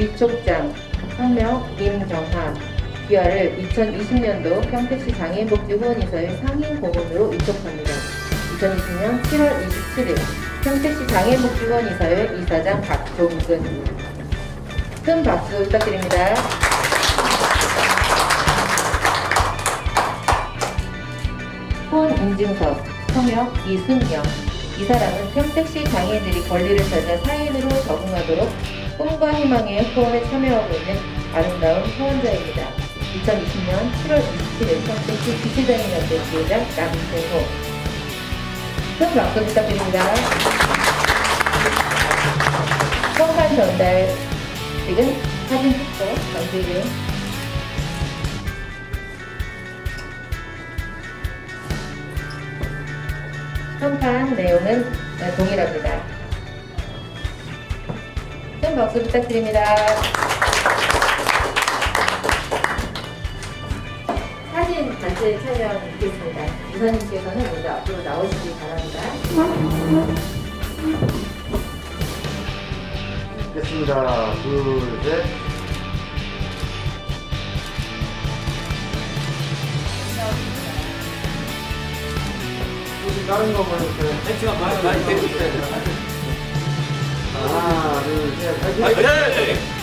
이촉장, 성명 임정하, 귀하를 2020년도 평택시 장애인 복지 후원이사회 상임 고문으로 이촉합니다. 2020년 7월 27일 평택시 장애인 복지 후원이사회 이사장 박종근 큰 박수 부탁드립니다. 후원 인증서 성명 이순영 이 사람은 평택시 장애인들이 권리를 찾아 사인으로 적응하도록 꿈과 희망의 후원에 참여하고 있는 아름다운 후원자입니다. 2020년 7월 27일 평택시 기시장애인협회 지회장 남승호 큰 박수 부탁드립니다. 성판 전달 지금 사진 찍고 전지금 성판 내용은 동일합니다. 큰 박수 부탁드립니다. 사진 단체 촬영 있겠습니다. 이사님께서는 먼저 앞으로 나오시기 바랍니다. 됐습니다. 둘, 셋. 혹시 다른 거 보여주세요. 멘트가 많이 많이 되는데. 화이팅! 화이팅!